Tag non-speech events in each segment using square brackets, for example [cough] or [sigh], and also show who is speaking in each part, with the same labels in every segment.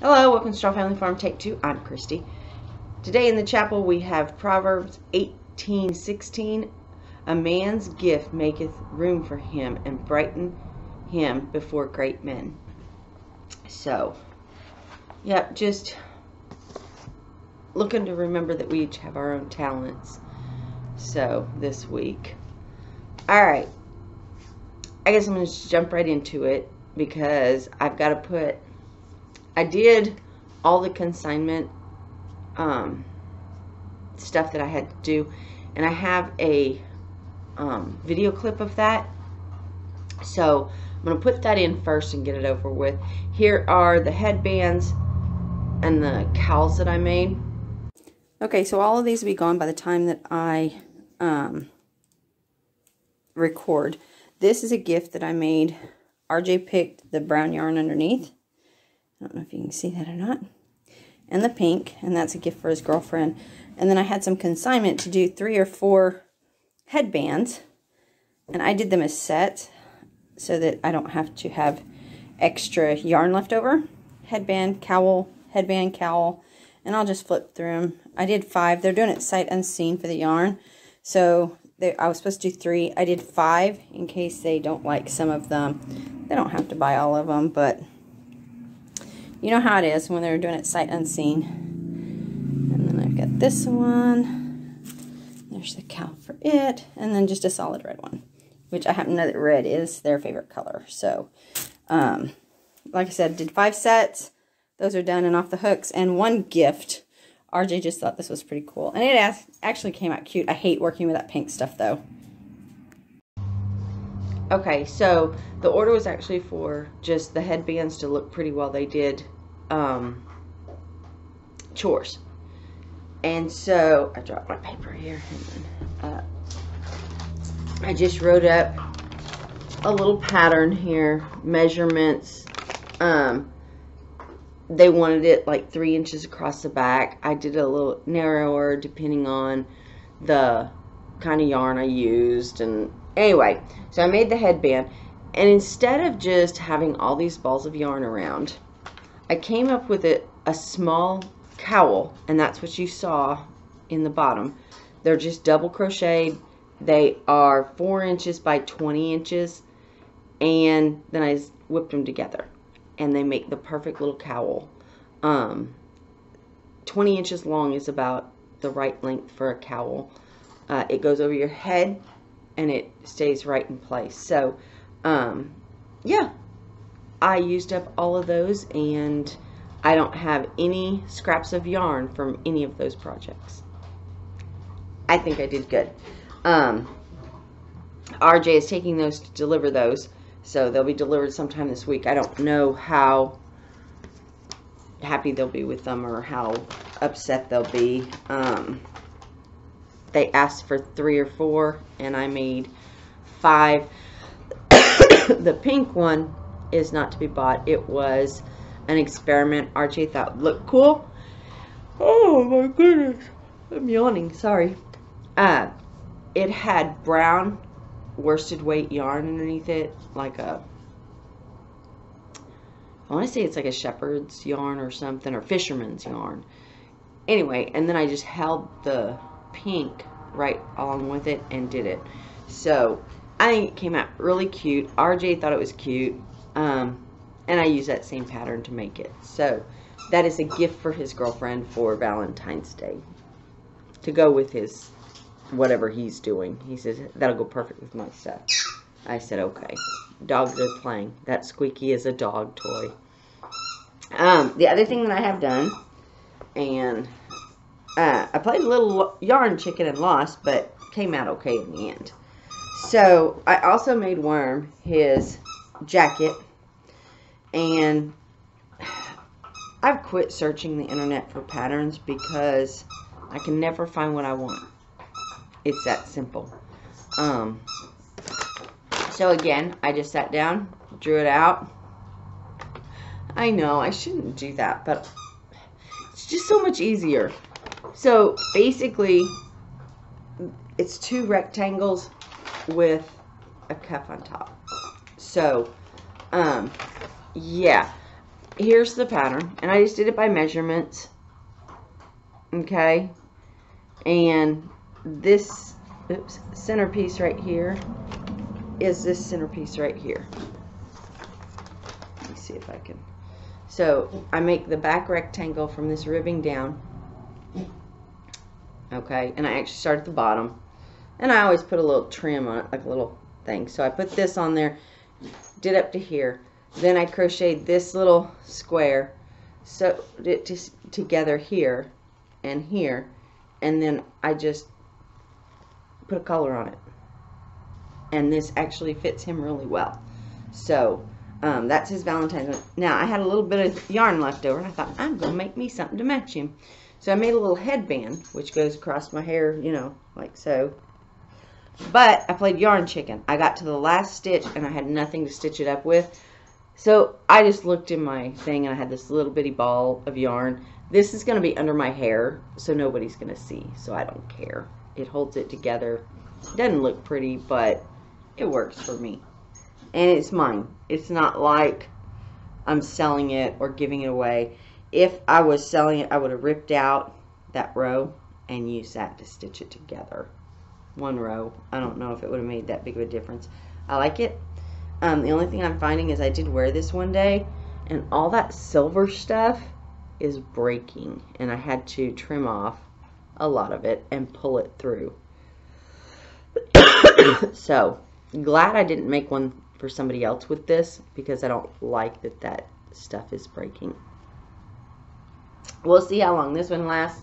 Speaker 1: Hello, welcome to Straw Family Farm Take 2. I'm Christy. Today in the chapel we have Proverbs 18:16. A man's gift maketh room for him and brighten him before great men. So, yep, just looking to remember that we each have our own talents. So, this week. Alright. I guess I'm going to jump right into it because I've got to put I did all the consignment um, stuff that I had to do, and I have a um, video clip of that. So I'm going to put that in first and get it over with. Here are the headbands and the cowls that I made. Okay, so all of these will be gone by the time that I um, record. This is a gift that I made. RJ picked the brown yarn underneath. I don't know if you can see that or not. And the pink, and that's a gift for his girlfriend. And then I had some consignment to do three or four headbands. And I did them as sets so that I don't have to have extra yarn left over. Headband, cowl, headband, cowl, and I'll just flip through them. I did five. They're doing it sight unseen for the yarn. So they, I was supposed to do three. I did five in case they don't like some of them. They don't have to buy all of them, but you know how it is when they're doing it sight unseen. And then I've got this one. There's the cow for it. And then just a solid red one, which I happen to know that red is their favorite color. So, um, like I said, did five sets. Those are done and off the hooks. And one gift. RJ just thought this was pretty cool. And it actually came out cute. I hate working with that pink stuff, though. Okay, so the order was actually for just the headbands to look pretty while they did um, chores. And so, I dropped my paper here. Uh, I just wrote up a little pattern here, measurements. Um, they wanted it like three inches across the back. I did a little narrower depending on the kind of yarn I used and Anyway, so I made the headband, and instead of just having all these balls of yarn around, I came up with a, a small cowl, and that's what you saw in the bottom. They're just double crocheted. They are 4 inches by 20 inches, and then I whipped them together, and they make the perfect little cowl. Um, 20 inches long is about the right length for a cowl. Uh, it goes over your head and it stays right in place. So, um, yeah, I used up all of those and I don't have any scraps of yarn from any of those projects. I think I did good. Um, RJ is taking those to deliver those, so they'll be delivered sometime this week. I don't know how happy they'll be with them or how upset they'll be. Um, they asked for three or four and I made five. [coughs] the pink one is not to be bought. It was an experiment RJ thought looked cool. Oh my goodness. I'm yawning, sorry. Uh, it had brown worsted weight yarn underneath it, like a I want to say it's like a shepherd's yarn or something, or fisherman's yarn. Anyway, and then I just held the pink right along with it and did it. So I think it came out really cute. RJ thought it was cute. Um, and I used that same pattern to make it. So that is a gift for his girlfriend for Valentine's Day. To go with his whatever he's doing. He says, that'll go perfect with my stuff. I said, okay. Dogs are playing. That squeaky is a dog toy. Um, the other thing that I have done, and uh, I played a little yarn chicken and lost, but came out okay in the end. So I also made Worm his jacket, and I've quit searching the internet for patterns because I can never find what I want. It's that simple. Um, so again, I just sat down, drew it out. I know I shouldn't do that, but it's just so much easier. So basically, it's two rectangles with a cup on top. So, um, yeah. here's the pattern. And I just did it by measurements. Okay. And this oops, centerpiece right here is this centerpiece right here. Let me see if I can. So I make the back rectangle from this ribbing down. Okay, and I actually start at the bottom. And I always put a little trim on it, like a little thing. So I put this on there, did up to here. Then I crocheted this little square, sewed it just together here and here. And then I just put a color on it. And this actually fits him really well. So um, that's his Valentine's. Now I had a little bit of yarn left over and I thought I'm going to make me something to match him. So I made a little headband which goes across my hair, you know, like so. But I played yarn chicken. I got to the last stitch and I had nothing to stitch it up with. So I just looked in my thing and I had this little bitty ball of yarn. This is going to be under my hair so nobody's going to see. So I don't care. It holds it together. Doesn't look pretty, but it works for me. And it's mine. It's not like I'm selling it or giving it away. If I was selling it, I would have ripped out that row and used that to stitch it together. One row. I don't know if it would have made that big of a difference. I like it. Um, the only thing I'm finding is I did wear this one day and all that silver stuff is breaking and I had to trim off a lot of it and pull it through. [coughs] so, glad I didn't make one for somebody else with this because I don't like that that stuff is breaking. We'll see how long this one lasts.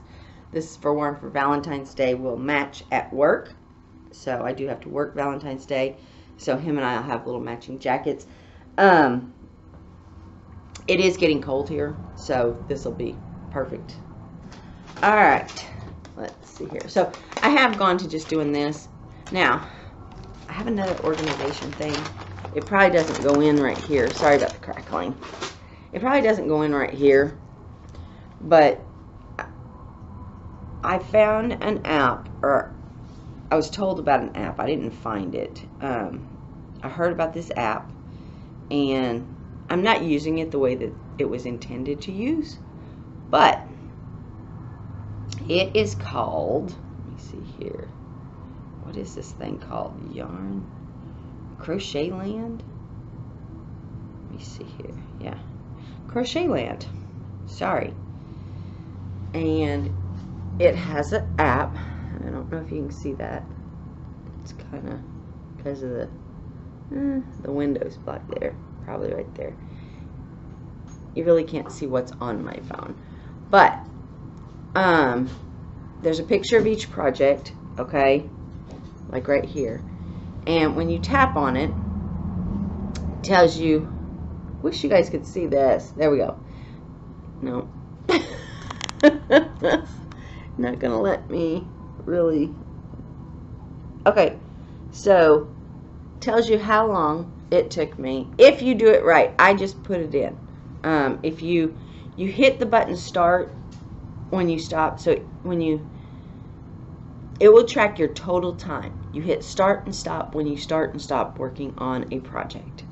Speaker 1: This is for one for Valentine's Day. Will match at work. So I do have to work Valentine's Day. So him and I will have little matching jackets. Um, it is getting cold here. So this will be perfect. All right. Let's see here. So I have gone to just doing this. Now, I have another organization thing. It probably doesn't go in right here. Sorry about the crackling. It probably doesn't go in right here. But I found an app, or I was told about an app. I didn't find it. Um, I heard about this app, and I'm not using it the way that it was intended to use. But it is called, let me see here. What is this thing called? Yarn? Crochet Land? Let me see here. Yeah. Crochet Land. Sorry. And it has an app. I don't know if you can see that. It's kind of because of the eh, the windows black there. Probably right there. You really can't see what's on my phone. But um, there's a picture of each project, okay, like right here. And when you tap on it, it tells you, wish you guys could see this. There we go. No. Not going to let me really. Okay, so tells you how long it took me. If you do it right, I just put it in. Um, if you you hit the button start when you stop. So when you, it will track your total time. You hit start and stop when you start and stop working on a project.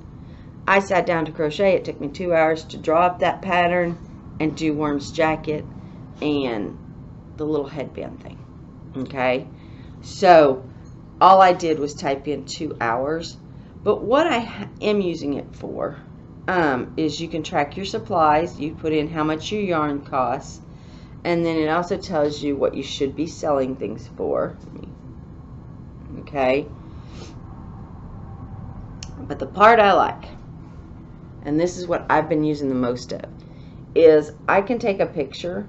Speaker 1: I sat down to crochet. It took me two hours to draw up that pattern and do Worm's jacket and the little headband thing. Okay. So all I did was type in two hours. But what I am using it for um, is you can track your supplies. You put in how much your yarn costs and then it also tells you what you should be selling things for. Okay. But the part I like, and this is what I've been using the most of, is I can take a picture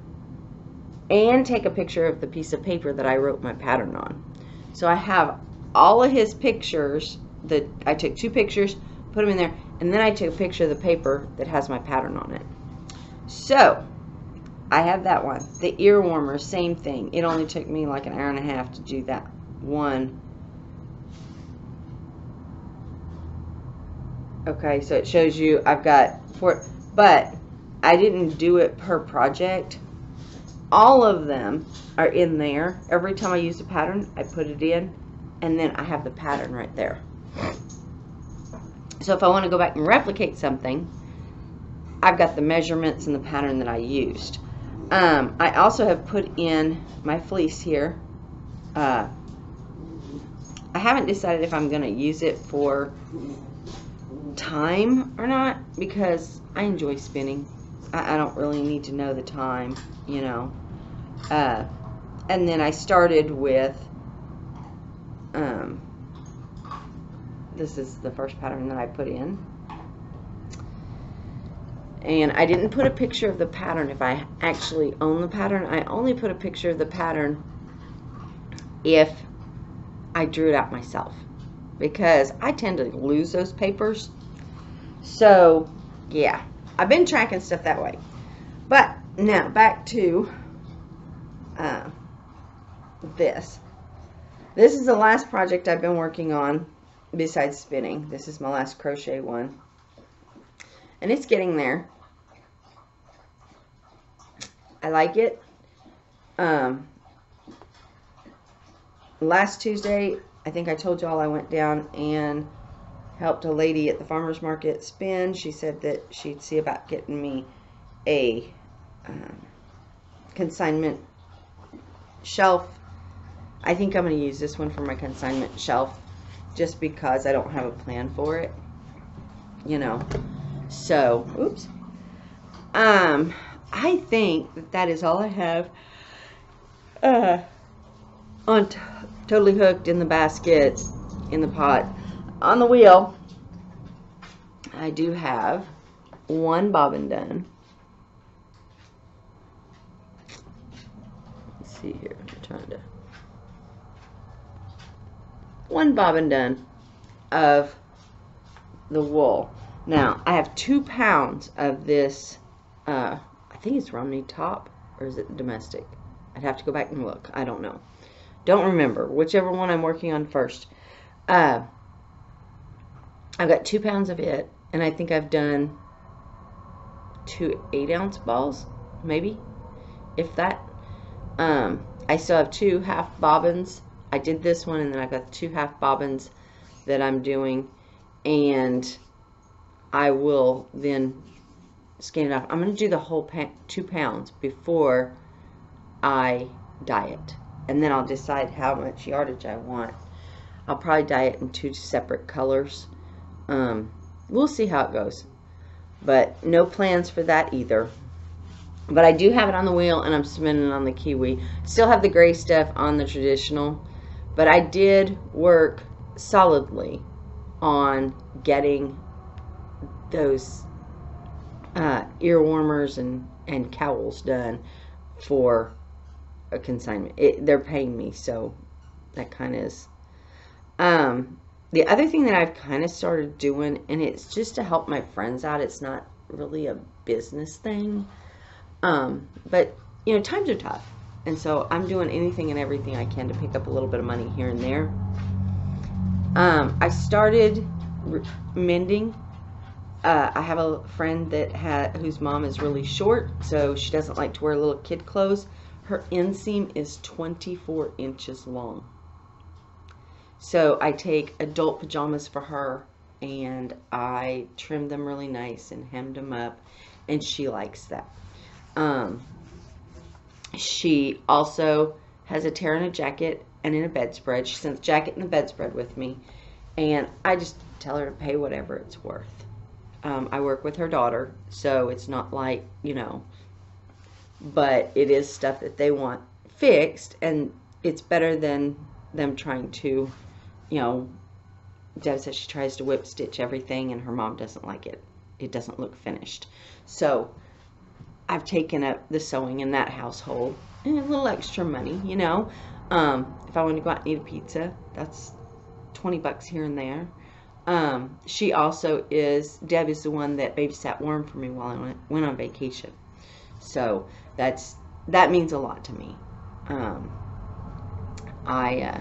Speaker 1: and take a picture of the piece of paper that I wrote my pattern on. So I have all of his pictures that I took two pictures, put them in there, and then I took a picture of the paper that has my pattern on it. So I have that one. The ear warmer, same thing. It only took me like an hour and a half to do that one. Okay, so it shows you I've got four, but I didn't do it per project. All of them are in there. Every time I use a pattern, I put it in, and then I have the pattern right there. So if I want to go back and replicate something, I've got the measurements and the pattern that I used. Um, I also have put in my fleece here. Uh, I haven't decided if I'm going to use it for time or not because I enjoy spinning. I, I don't really need to know the time, you know. Uh, and then I started with, um, this is the first pattern that I put in. And I didn't put a picture of the pattern if I actually own the pattern. I only put a picture of the pattern if I drew it out myself. Because I tend to lose those papers. So, yeah. I've been tracking stuff that way. But, now, back to uh, this. This is the last project I've been working on besides spinning. This is my last crochet one. And it's getting there. I like it. Um, last Tuesday, I think I told y'all I went down and helped a lady at the farmer's market spin. She said that she'd see about getting me a um, consignment shelf. I think I'm going to use this one for my consignment shelf just because I don't have a plan for it. You know. So, oops. Um, I think that that is all I have uh, on totally hooked in the basket, in the pot. On the wheel, I do have one bobbin done. See here. I'm trying to. One bobbin done of the wool. Now, I have two pounds of this uh, I think it's Romney top, or is it domestic? I'd have to go back and look. I don't know. Don't remember. Whichever one I'm working on first. Uh, I've got two pounds of it, and I think I've done two eight ounce balls, maybe, if that. Um, I still have two half bobbins. I did this one, and then I've got two half bobbins that I'm doing, and I will then skin it off. I'm going to do the whole two pounds before I dye it. And then I'll decide how much yardage I want. I'll probably dye it in two separate colors. Um, we'll see how it goes. But no plans for that either. But I do have it on the wheel and I'm spinning on the kiwi. Still have the gray stuff on the traditional. But I did work solidly on getting those uh, ear warmers and, and cowls done for a consignment. It, they're paying me, so that kind of is. Um, the other thing that I've kind of started doing, and it's just to help my friends out. It's not really a business thing. Um, but, you know, times are tough. And so I'm doing anything and everything I can to pick up a little bit of money here and there. Um, I started mending uh, I have a friend that had whose mom is really short, so she doesn't like to wear little kid clothes. Her inseam is 24 inches long. So I take adult pajamas for her and I trim them really nice and hemmed them up, and she likes that. Um, she also has a tear in a jacket and in a bedspread. She sends jacket and a bedspread with me, and I just tell her to pay whatever it's worth. Um, I work with her daughter, so it's not like, you know, but it is stuff that they want fixed, and it's better than them trying to, you know, Deb says she tries to whip stitch everything, and her mom doesn't like it. It doesn't look finished. So I've taken up the sewing in that household and a little extra money, you know. Um, if I want to go out and eat a pizza, that's 20 bucks here and there. Um, she also is, Deb is the one that babysat Worm for me while I went, went on vacation. So that's, that means a lot to me. Um, I, uh,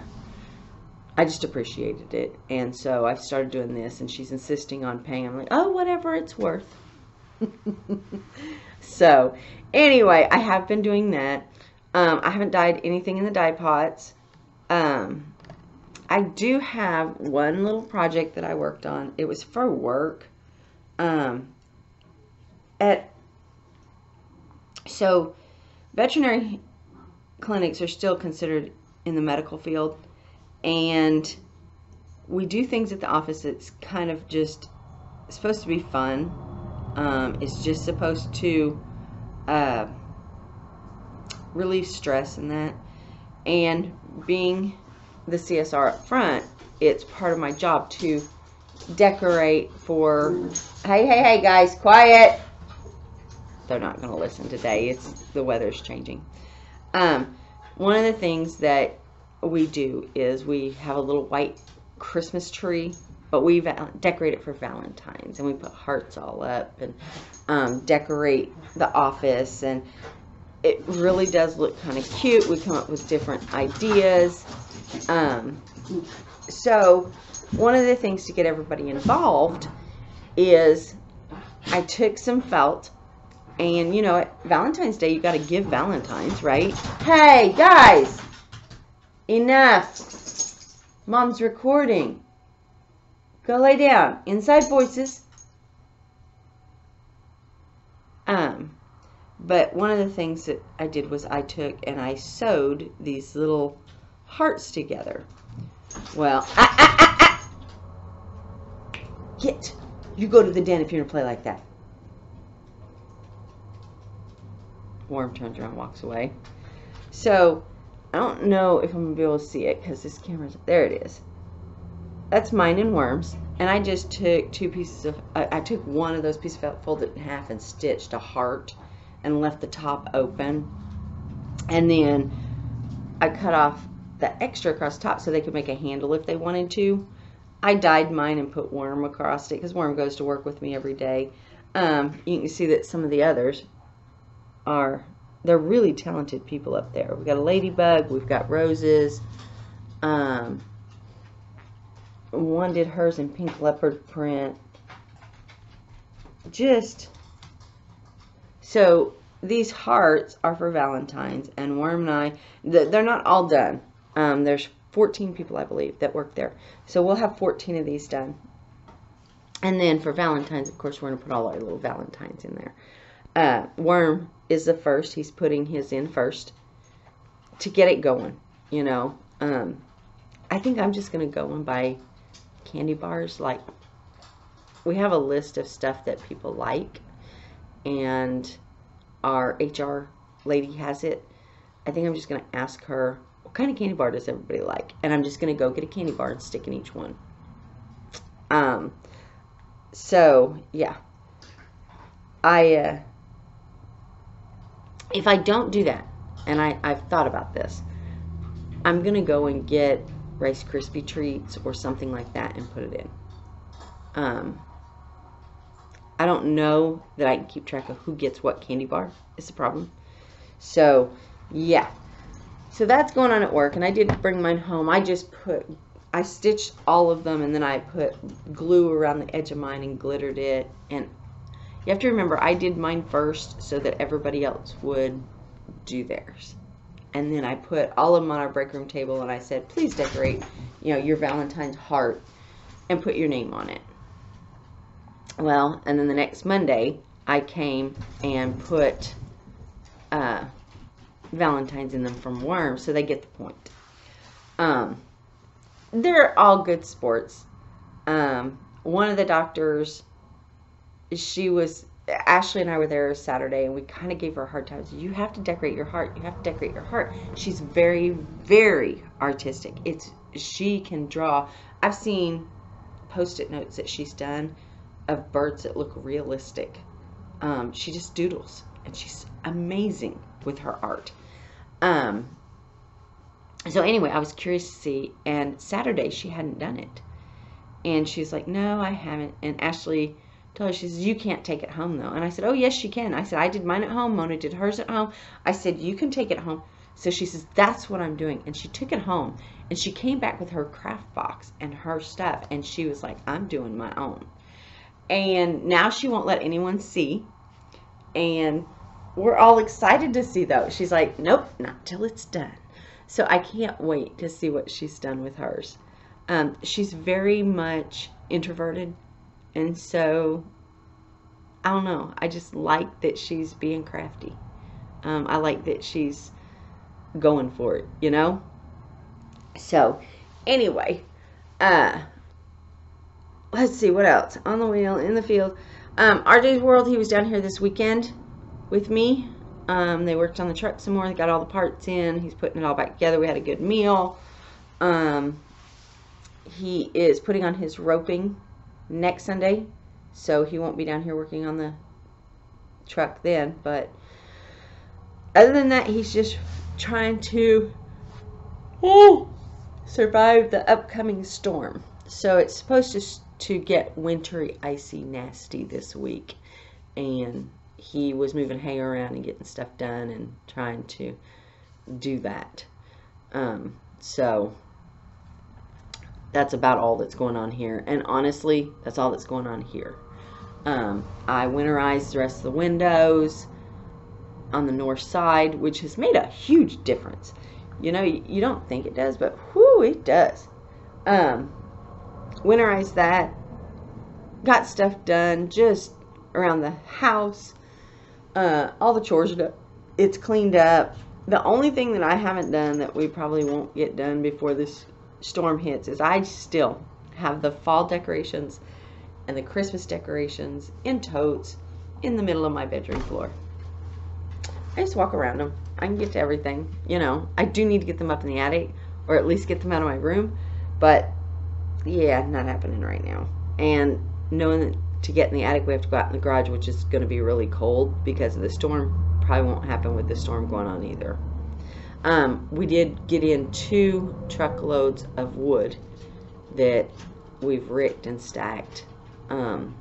Speaker 1: I just appreciated it. And so I've started doing this and she's insisting on paying. I'm like, oh, whatever it's worth. [laughs] so anyway, I have been doing that. Um, I haven't dyed anything in the dye pots. Um, I do have one little project that I worked on. It was for work. Um, at so veterinary clinics are still considered in the medical field and we do things at the office that's kind of just supposed to be fun um, it's just supposed to uh, relieve stress and that. And being the csr up front it's part of my job to decorate for hey hey hey guys quiet. They're not going to listen today. It's the weather's changing. Um, one of the things that we do is we have a little white christmas tree but we decorate it for valentine's and we put hearts all up and um, decorate the office and it really does look kind of cute. We come up with different ideas. Um, so one of the things to get everybody involved is I took some felt and you know Valentine's Day you got to give Valentine's right? Hey guys! Enough! Mom's recording go lay down inside voices um but one of the things that I did was I took and I sewed these little hearts together well ah, ah, ah, Get. You go to the den if you're going to play like that. Worm turns around walks away. So, I don't know if I'm going to be able to see it because this camera's... There it is. That's mine and Worms. And I just took two pieces of... I, I took one of those pieces of folded in half, and stitched a heart and left the top open. And then I cut off the extra across top so they could make a handle if they wanted to. I dyed mine and put Worm across it because Worm goes to work with me every day. Um, you can see that some of the others are, they're really talented people up there. We've got a ladybug, we've got roses. Um, one did hers in pink leopard print. Just, so these hearts are for Valentine's and Worm and I, they're not all done. Um, there's 14 people, I believe, that work there. So we'll have 14 of these done. And then for Valentine's, of course, we're going to put all our little Valentines in there. Uh, Worm is the first. He's putting his in first to get it going, you know. Um, I think I'm just going to go and buy candy bars. Like, we have a list of stuff that people like. And our HR lady has it. I think I'm just going to ask her what kind of candy bar does everybody like? And I'm just going to go get a candy bar and stick in each one. Um, so, yeah. I, uh, if I don't do that, and I, I've thought about this, I'm going to go and get Rice Krispie treats or something like that and put it in. Um, I don't know that I can keep track of who gets what candy bar. It's a problem. So, yeah. So that's going on at work, and I did bring mine home. I just put, I stitched all of them, and then I put glue around the edge of mine and glittered it. And you have to remember, I did mine first so that everybody else would do theirs. And then I put all of them on our break room table, and I said, please decorate, you know, your Valentine's heart and put your name on it. Well, and then the next Monday, I came and put uh, Valentine's in them from worms, so they get the point. Um, they're all good sports. Um, one of the doctors, she was, Ashley and I were there Saturday, and we kind of gave her a hard time. So you have to decorate your heart. You have to decorate your heart. She's very, very artistic. It's she can draw. I've seen post-it notes that she's done of birds that look realistic. Um, she just doodles, and she's amazing with her art. Um, so anyway, I was curious to see, and Saturday she hadn't done it. And she's like, no, I haven't. And Ashley told her, she says, you can't take it home though. And I said, oh yes, she can. I said, I did mine at home. Mona did hers at home. I said, you can take it home. So she says, that's what I'm doing. And she took it home and she came back with her craft box and her stuff. And she was like, I'm doing my own. And now she won't let anyone see. And we're all excited to see though. She's like, nope, not till it's done. So I can't wait to see what she's done with hers. Um, she's very much introverted, and so I don't know. I just like that she's being crafty. Um, I like that she's going for it, you know? So, anyway, uh, let's see what else. On the wheel, in the field. Um, RJ's World, he was down here this weekend with me. Um, they worked on the truck some more. They got all the parts in. He's putting it all back together. We had a good meal. Um, he is putting on his roping next Sunday, so he won't be down here working on the truck then. But other than that, he's just trying to oh, survive the upcoming storm. So it's supposed to to get wintry, icy, nasty this week, and he was moving hay around and getting stuff done and trying to do that. Um, so that's about all that's going on here. And honestly, that's all that's going on here. Um, I winterized the rest of the windows on the north side, which has made a huge difference. You know, you, don't think it does, but whoo, it does. Um, winterized that, got stuff done just around the house. Uh, all the chores are done. It's cleaned up. The only thing that I haven't done that we probably won't get done before this storm hits is I still have the fall decorations and the Christmas decorations in totes in the middle of my bedroom floor. I just walk around them. I can get to everything. You know, I do need to get them up in the attic or at least get them out of my room. But yeah, not happening right now. And knowing that to get in the attic, we have to go out in the garage, which is going to be really cold because of the storm. Probably won't happen with the storm going on either. Um, we did get in two truckloads of wood that we've ricked and stacked. Um,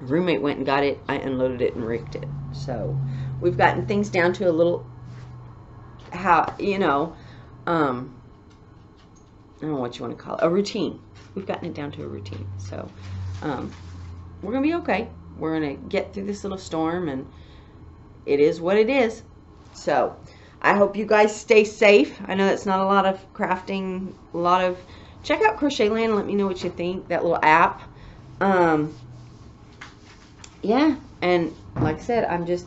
Speaker 1: roommate went and got it. I unloaded it and ricked it. So we've gotten things down to a little, how, you know, um, I don't know what you want to call it, a routine. We've gotten it down to a routine. So um, we're going to be okay. We're going to get through this little storm and it is what it is. So I hope you guys stay safe. I know that's not a lot of crafting, a lot of, check out Crochet Land let me know what you think, that little app. Um, yeah, and like I said, I'm just,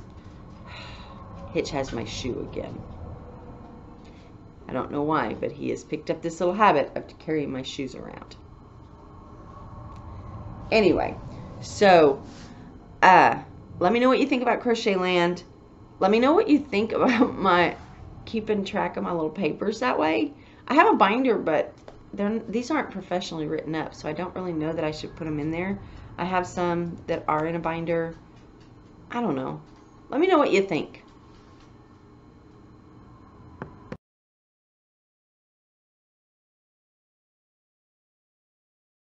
Speaker 1: [sighs] Hitch has my shoe again. I don't know why, but he has picked up this little habit of carrying my shoes around. Anyway, so, uh, let me know what you think about Crochet Land. Let me know what you think [laughs] about my keeping track of my little papers that way. I have a binder, but these aren't professionally written up, so I don't really know that I should put them in there. I have some that are in a binder. I don't know. Let me know what you think.